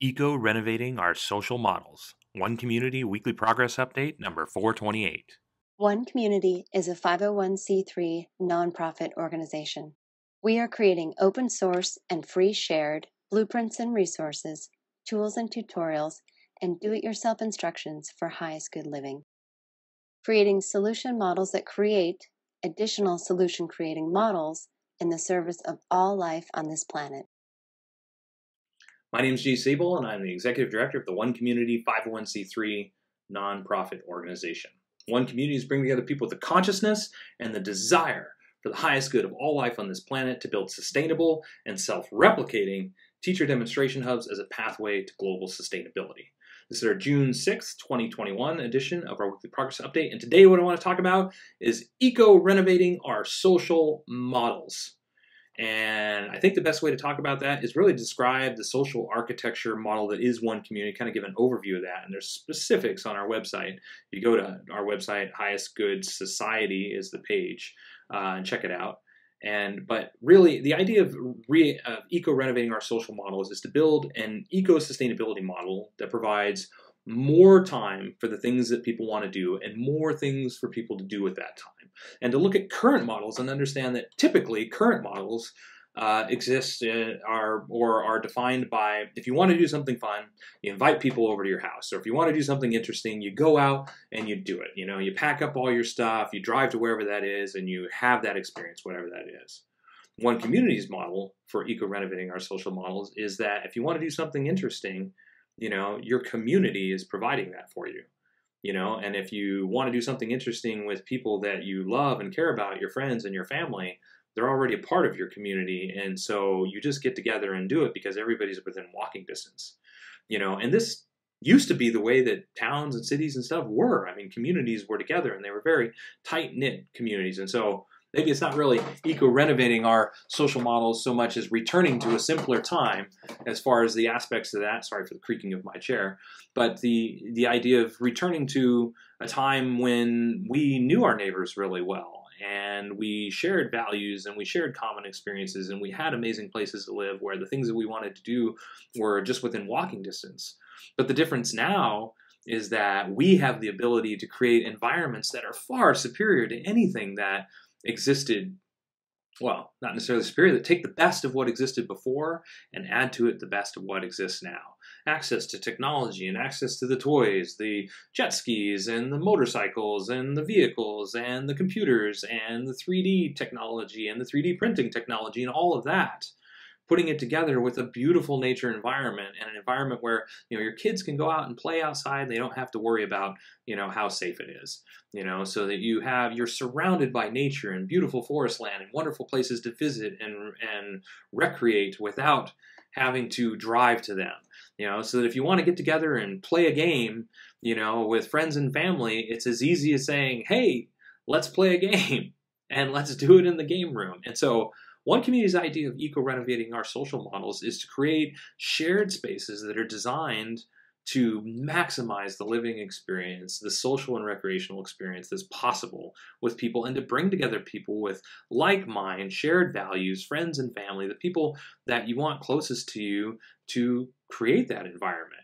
Eco Renovating Our Social Models. One Community Weekly Progress Update number 428. One Community is a 501c3 nonprofit organization. We are creating open source and free shared blueprints and resources, tools and tutorials, and do it yourself instructions for highest good living. Creating solution models that create additional solution creating models in the service of all life on this planet. My name is G. Siebel, and I'm the Executive Director of the One Community 501c3 nonprofit organization. One Community is bringing together people with the consciousness and the desire for the highest good of all life on this planet to build sustainable and self replicating teacher demonstration hubs as a pathway to global sustainability. This is our June 6th, 2021 edition of our weekly progress update. And today, what I want to talk about is eco renovating our social models. And I think the best way to talk about that is really describe the social architecture model that is one community, kind of give an overview of that. And there's specifics on our website. You go to our website, Highest Good Society is the page, uh, and check it out. And but really, the idea of re, uh, eco renovating our social models is to build an eco sustainability model that provides more time for the things that people want to do and more things for people to do with that time and to look at current models and understand that typically current models uh, exist in, are or are defined by if you want to do something fun, you invite people over to your house, or if you want to do something interesting, you go out and you do it. You know, you pack up all your stuff, you drive to wherever that is, and you have that experience, whatever that is. One community's model for eco renovating our social models is that if you want to do something interesting, you know, your community is providing that for you you know? And if you want to do something interesting with people that you love and care about your friends and your family they're already a part of your community and so you just get together and do it because everybody's within walking distance you know? And this used to be the way that towns and cities and stuff were. I mean communities were together and they were very tight knit communities and so maybe it's not really eco renovating our social models so much as returning to a simpler time as far as the aspects of that. Sorry for the creaking of my chair. But the the idea of returning to a time when we knew our neighbors really well and we shared values and we shared common experiences and we had amazing places to live where the things that we wanted to do were just within walking distance. But the difference now is that we have the ability to create environments that are far superior to anything that existed well, not necessarily superior, that take the best of what existed before and add to it the best of what exists now. Access to technology and access to the toys, the jet skis and the motorcycles and the vehicles and the computers and the 3D technology and the 3D printing technology and all of that putting it together with a beautiful nature environment and an environment where you know your kids can go out and play outside. They don't have to worry about you know how safe it is you know so that you have you're surrounded by nature and beautiful forest land and wonderful places to visit and and recreate without having to drive to them you know so that if you want to get together and play a game you know with friends and family it's as easy as saying hey let's play a game and let's do it in the game room. And so one community's idea of eco renovating our social models is to create shared spaces that are designed to maximize the living experience, the social and recreational experience that's possible with people, and to bring together people with like mind, shared values, friends and family, the people that you want closest to you to create that environment.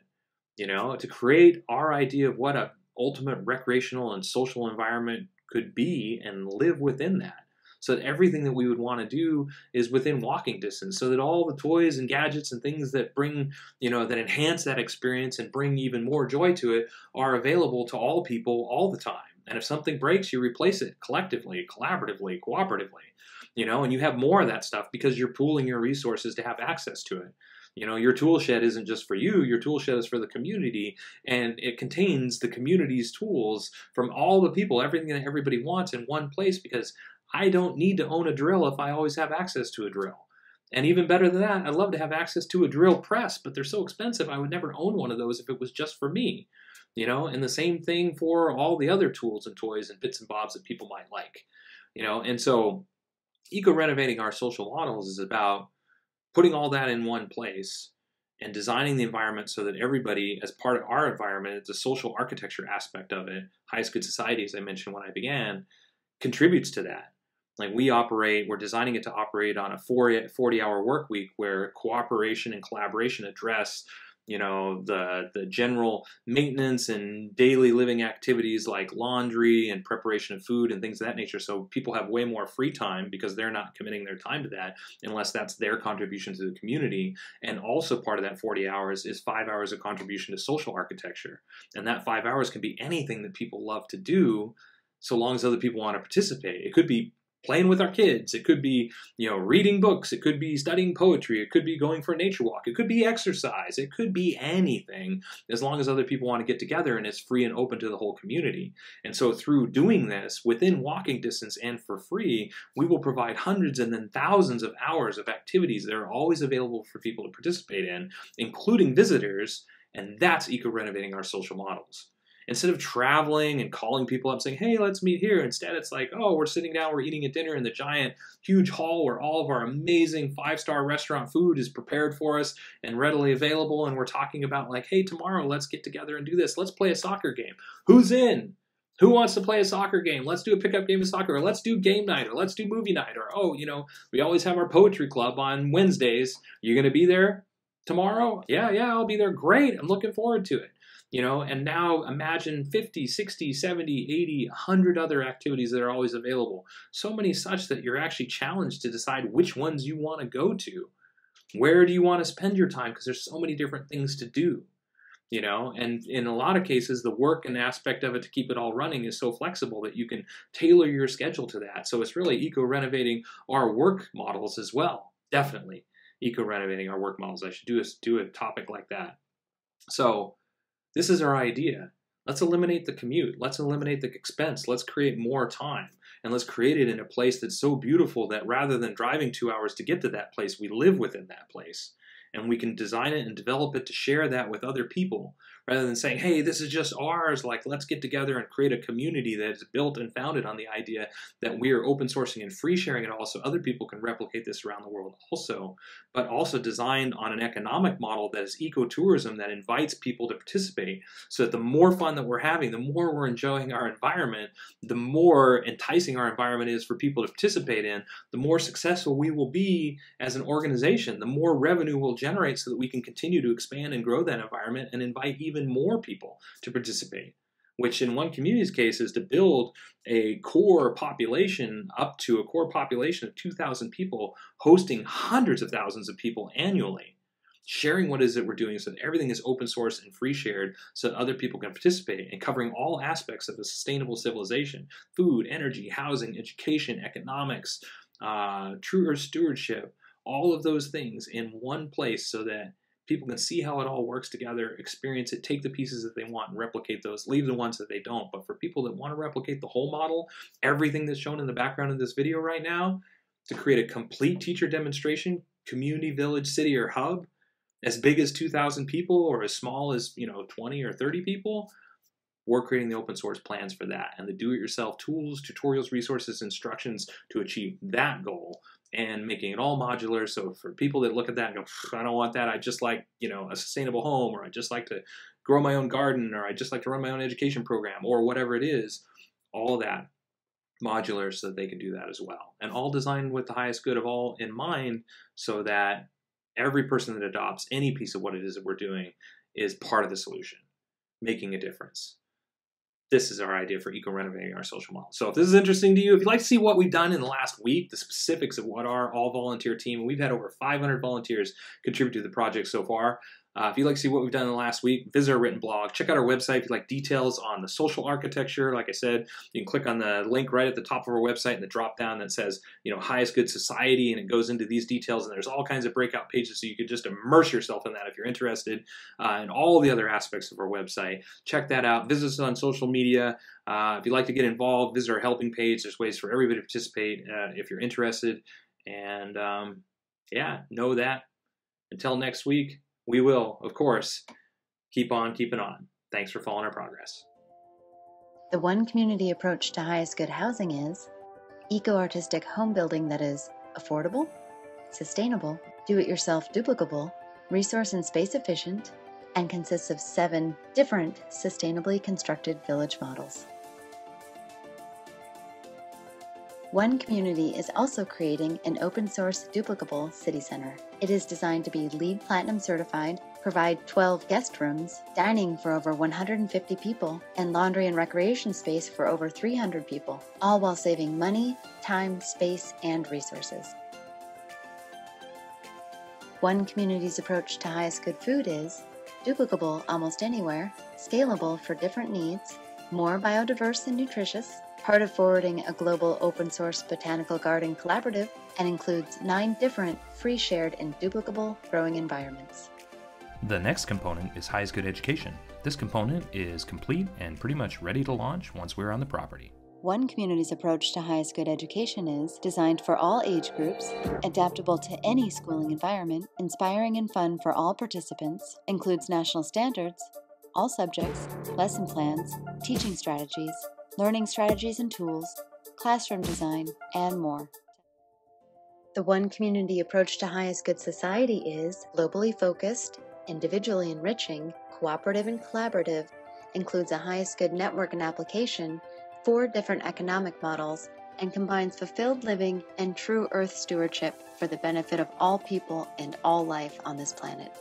You know, to create our idea of what a ultimate recreational and social environment could be and live within that so that everything that we would want to do is within walking distance so that all the toys and gadgets and things that bring you know that enhance that experience and bring even more joy to it are available to all people all the time. And if something breaks you replace it collectively collaboratively cooperatively you know and you have more of that stuff because you're pooling your resources to have access to it. You know, your tool shed isn't just for you, your tool shed is for the community, and it contains the community's tools from all the people, everything that everybody wants in one place because I don't need to own a drill if I always have access to a drill. And even better than that, I'd love to have access to a drill press, but they're so expensive, I would never own one of those if it was just for me. You know, and the same thing for all the other tools and toys and bits and bobs that people might like. You know, and so eco renovating our social models is about putting all that in one place and designing the environment so that everybody, as part of our environment, it's a social architecture aspect of it. Highest good society, as I mentioned when I began, contributes to that. Like we operate, we're designing it to operate on a 40, 40 hour work week where cooperation and collaboration address you know the the general maintenance and daily living activities like laundry and preparation of food and things of that nature. So people have way more free time because they're not committing their time to that unless that's their contribution to the community. And also part of that 40 hours is 5 hours of contribution to social architecture. And that 5 hours can be anything that people love to do so long as other people want to participate. It could be playing with our kids. It could be, you know, reading books. It could be studying poetry. It could be going for a nature walk. It could be exercise. It could be anything as long as other people want to get together and it's free and open to the whole community. And so through doing this within walking distance and for free, we will provide hundreds and then thousands of hours of activities that are always available for people to participate in, including visitors. And that's eco renovating our social models instead of traveling and calling people up saying, hey, let's meet here, instead it's like, oh, we're sitting down, we're eating a dinner in the giant, huge hall where all of our amazing five star restaurant food is prepared for us and readily available. And we're talking about, like, hey, tomorrow let's get together and do this. Let's play a soccer game. Who's in? Who wants to play a soccer game? Let's do a pickup game of soccer, or let's do game night, or let's do movie night, or oh, you know, we always have our poetry club on Wednesdays. You're going to be there tomorrow? Yeah, yeah, I'll be there. Great. I'm looking forward to it you know and now imagine 50 60 70 80 100 other activities that are always available. So many such that you're actually challenged to decide which ones you want to go to. Where do you want to spend your time? Because there's so many different things to do you know? And in a lot of cases the work and aspect of it to keep it all running is so flexible that you can tailor your schedule to that. So it's really eco renovating our work models as well. Definitely eco renovating our work models. I should do a, do a topic like that. So this is our idea. Let's eliminate the commute. Let's eliminate the expense. Let's create more time. And let's create it in a place that's so beautiful that rather than driving two hours to get to that place, we live within that place and we can design it and develop it to share that with other people rather than saying, hey, this is just ours. Like, let's get together and create a community that is built and founded on the idea that we are open sourcing and free sharing it all so other people can replicate this around the world also, but also designed on an economic model that is ecotourism that invites people to participate so that the more fun that we're having, the more we're enjoying our environment, the more enticing our environment is for people to participate in, the more successful we will be as an organization, the more revenue we'll generate so that we can continue to expand and grow that environment and invite even more people to participate which in one community's case is to build a core population up to a core population of 2,000 people, hosting hundreds of thousands of people annually, sharing what is it we're doing so that everything is open source and free shared so that other people can participate and covering all aspects of a sustainable civilization food, energy, housing, education, economics, uh, true earth stewardship, all of those things in one place so that people can see how it all works together, experience it, take the pieces that they want and replicate those, leave the ones that they don't. But for people that want to replicate the whole model, everything that's shown in the background of this video right now, to create a complete teacher demonstration, community, village, city, or hub, as big as 2,000 people or as small as, you know, 20 or 30 people, we're creating the open source plans for that and the do-it-yourself tools, tutorials, resources, instructions to achieve that goal and making it all modular. So for people that look at that and go, I don't want that. I just like, you know, a sustainable home, or I just like to grow my own garden, or I just like to run my own education program, or whatever it is, all that modular so that they can do that as well. And all designed with the highest good of all in mind so that every person that adopts any piece of what it is that we're doing is part of the solution, making a difference this is our idea for eco-renovating our social model. So if this is interesting to you, if you'd like to see what we've done in the last week, the specifics of what our all-volunteer team, we've had over 500 volunteers contribute to the project so far. Uh, if you'd like to see what we've done in the last week, visit our written blog. Check out our website if you'd like details on the social architecture. Like I said, you can click on the link right at the top of our website in the drop down that says, you know, highest good society, and it goes into these details. And there's all kinds of breakout pages so you could just immerse yourself in that if you're interested, uh, and all the other aspects of our website. Check that out. Visit us on social media. Uh, if you'd like to get involved, visit our helping page. There's ways for everybody to participate uh, if you're interested. And um, yeah, know that. Until next week we will, of course, keep on keeping on. Thanks for following our progress. The one community approach to highest good housing is eco artistic home building that is affordable, sustainable, do it yourself duplicable, resource and space efficient, and consists of seven different sustainably constructed village models. One Community is also creating an open source duplicable city center. It is designed to be LEED Platinum certified provide 12 guest rooms, dining for over 150 people, and laundry and recreation space for over 300 people, all while saving money, time, space, and resources. One community's approach to highest good food is duplicable almost anywhere, scalable for different needs, more biodiverse and nutritious, part of forwarding a global open source botanical garden collaborative, and includes nine different free shared and duplicable growing environments. The next component is Highest Good Education. This component is complete and pretty much ready to launch once we're on the property. One community's approach to highest good education is designed for all age groups, adaptable to any schooling environment, inspiring and fun for all participants, includes national standards, all subjects, lesson plans, teaching strategies, learning strategies and tools, classroom design, and more. The One Community approach to highest good society is globally focused, individually enriching, cooperative and collaborative, includes a highest good network and application four different economic models and combines fulfilled living and true earth stewardship for the benefit of all people and all life on this planet.